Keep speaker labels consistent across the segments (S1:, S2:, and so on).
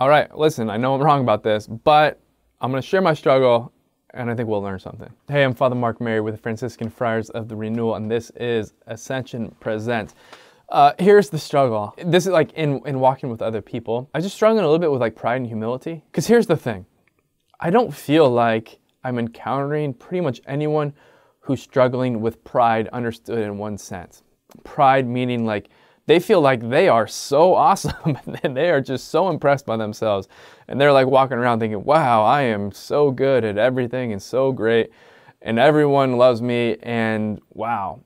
S1: All right, listen, I know I'm wrong about this, but I'm going to share my struggle and I think we'll learn something. Hey, I'm Father Mark Mary with the Franciscan Friars of the Renewal, and this is Ascension Presents. Uh, here's the struggle. This is like in, in walking with other people. I just struggling a little bit with like pride and humility. Because here's the thing I don't feel like I'm encountering pretty much anyone who's struggling with pride understood in one sense. Pride meaning like they feel like they are so awesome and they are just so impressed by themselves. And they're like walking around thinking, wow, I am so good at everything and so great. And everyone loves me. And wow,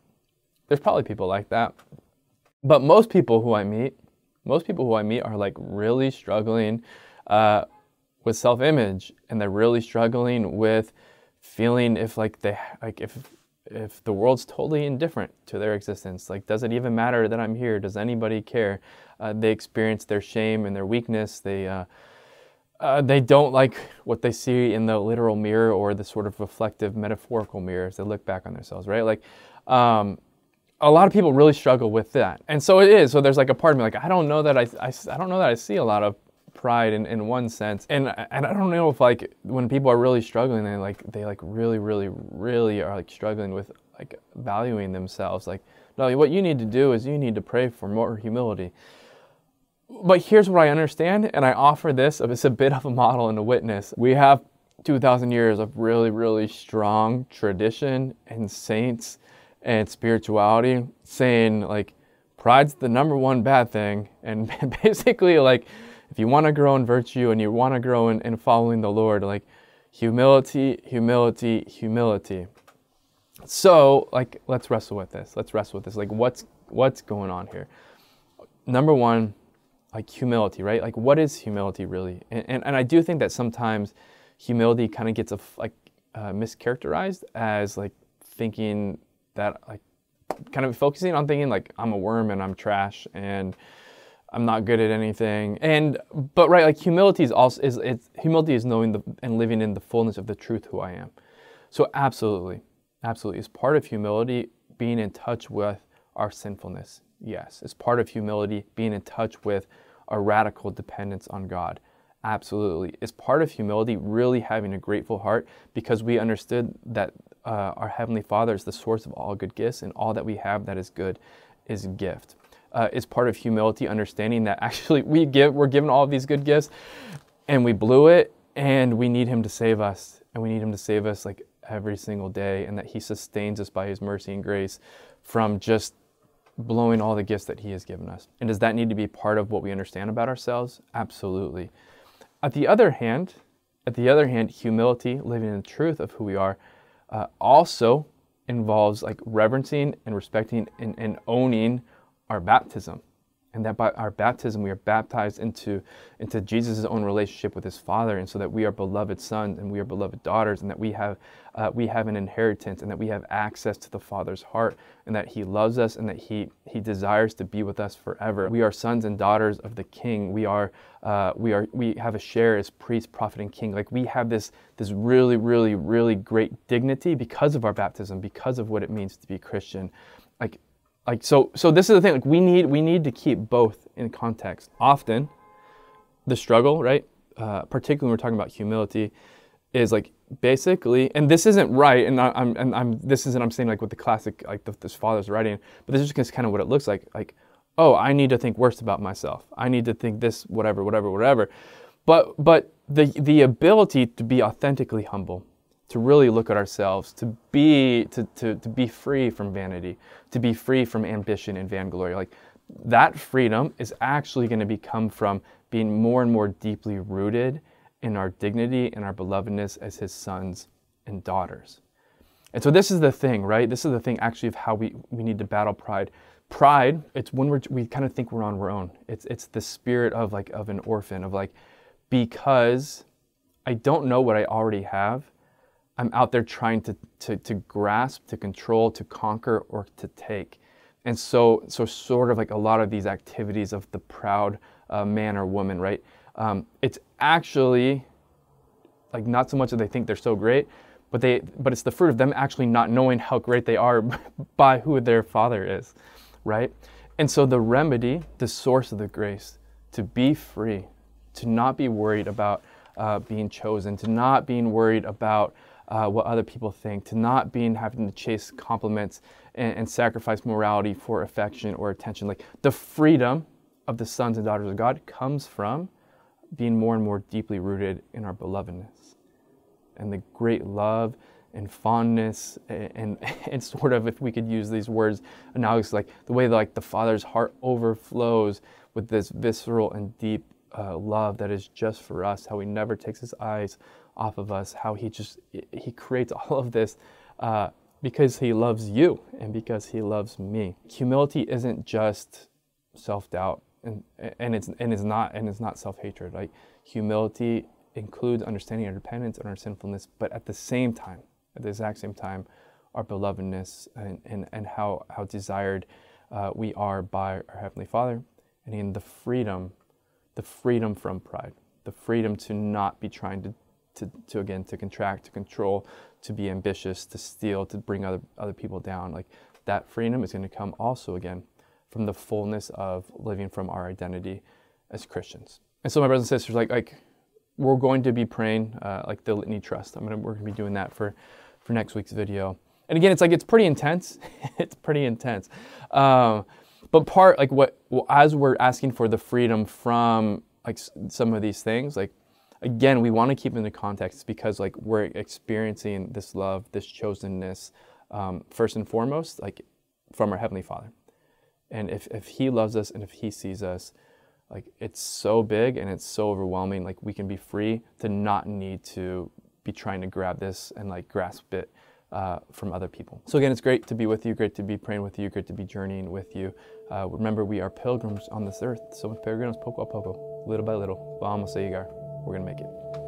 S1: there's probably people like that. But most people who I meet, most people who I meet are like really struggling uh, with self-image, and they're really struggling with feeling if like they like if if the world's totally indifferent to their existence, like, does it even matter that I'm here? Does anybody care? Uh, they experience their shame and their weakness. They, uh, uh, they don't like what they see in the literal mirror or the sort of reflective metaphorical mirror as they look back on themselves, right? Like, um, a lot of people really struggle with that. And so it is. So there's like a part of me, like, I don't know that I, I, I don't know that I see a lot of pride in, in one sense. And and I don't know if like when people are really struggling, they like they like really really really are like struggling with like valuing themselves. Like no, what you need to do is you need to pray for more humility. But here's what I understand, and I offer this it's a bit of a model and a witness. We have 2,000 years of really, really strong tradition and saints and spirituality saying like pride's the number one bad thing and basically like if you want to grow in virtue and you want to grow in, in following the Lord, like humility, humility, humility. So, like, let's wrestle with this. Let's wrestle with this. Like, what's what's going on here? Number one, like humility, right? Like, what is humility really? And and, and I do think that sometimes humility kind of gets a like uh, mischaracterized as like thinking that like kind of focusing on thinking like I'm a worm and I'm trash and I'm not good at anything. And but right, like humility is also is it's humility is knowing the and living in the fullness of the truth who I am. So absolutely, absolutely, is part of humility being in touch with our sinfulness. Yes, it's part of humility being in touch with our radical dependence on God. Absolutely, it's part of humility really having a grateful heart because we understood that uh, our heavenly Father is the source of all good gifts, and all that we have that is good is a gift uh, is part of humility, understanding that actually we give, we're given all of these good gifts and we blew it and we need him to save us and we need him to save us like every single day and that he sustains us by his mercy and grace from just blowing all the gifts that he has given us. And does that need to be part of what we understand about ourselves? Absolutely. At the other hand, at the other hand, humility, living in the truth of who we are, uh, also involves like reverencing and respecting and, and owning our baptism. And that by our baptism, we are baptized into, into Jesus' own relationship with his Father, and so that we are beloved sons and we are beloved daughters, and that we have, uh, we have an inheritance, and that we have access to the Father's heart, and that he loves us, and that he, he desires to be with us forever. We are sons and daughters of the King. We are, uh, we are, we have a share as priest, prophet, and king. Like we have this, this really, really, really great dignity because of our baptism, because of what it means to be Christian. Like like so so this is the thing like we need we need to keep both in context. Often the struggle right uh, particularly when we're talking about humility is like basically and this isn't right and I, am and i'm this isn't i'm saying like what the classic like the, this father's writing but this is just kind of what it looks like like oh i need to think worse about myself. I need to think this whatever whatever whatever. But but the the ability to be authentically humble to really look at ourselves, to be to, to, to be free from vanity, to be free from ambition and vainglory. Like that freedom is actually going to become from being more and more deeply rooted in our dignity and our belovedness as his sons and daughters. And so this is the thing, right? This is the thing actually of how we, we need to battle pride. Pride, it's when we're, we kind of think we're on our own. It's, it's the spirit of like of an orphan, of like, because I don't know what I already have, I'm out there trying to, to, to grasp, to control, to conquer, or to take. And so, so sort of like a lot of these activities of the proud uh, man or woman, right? Um, it's actually like not so much that they think they're so great, but they, but it's the fruit of them actually not knowing how great they are by who their father is, right? And so the remedy, the source of the grace, to be free, to not be worried about uh, being chosen, to not being worried about uh, what other people think, to not being having to chase compliments and, and sacrifice morality for affection or attention. Like the freedom of the sons and daughters of God comes from being more and more deeply rooted in our belovedness and the great love and fondness and, and, and, sort of if we could use these words analogous like the way like the father's heart overflows with this visceral and deep uh, love that is just for us how he never takes his eyes off of us how he just he creates all of this uh, because he loves you and because he loves me. Humility isn't just self-doubt and and it's and it's not and it's not self-hatred like humility includes understanding our dependence and our sinfulness but at the same time at the exact same time our belovedness and, and, and how, how desired uh, we are by our Heavenly Father, and in the freedom, the freedom from pride, the freedom to not be trying to, to, to again, to contract, to control, to be ambitious, to steal, to bring other, other people down. Like that freedom is going to come also again from the fullness of living from our identity as Christians. And so, my brothers and sisters, like, like we're going to be praying uh, like the litany trust. I'm gonna we're gonna be doing that for for next week's video. And again, it's like it's pretty intense. it's pretty intense. Um, but part like what well, as we're asking for the freedom from like some of these things, like again, we want to keep in the context because like we're experiencing this love, this chosenness, um, first and foremost, like from our heavenly Father. And if if He loves us and if He sees us, like it's so big and it's so overwhelming. Like we can be free to not need to be trying to grab this and like grasp it uh, from other people. So again, it's great to be with you, great to be praying with you, great to be journeying with you. Uh, remember, we are pilgrims on this earth. So peregrinos poco a poco, little by little, vamos a llegar. We're gonna make it.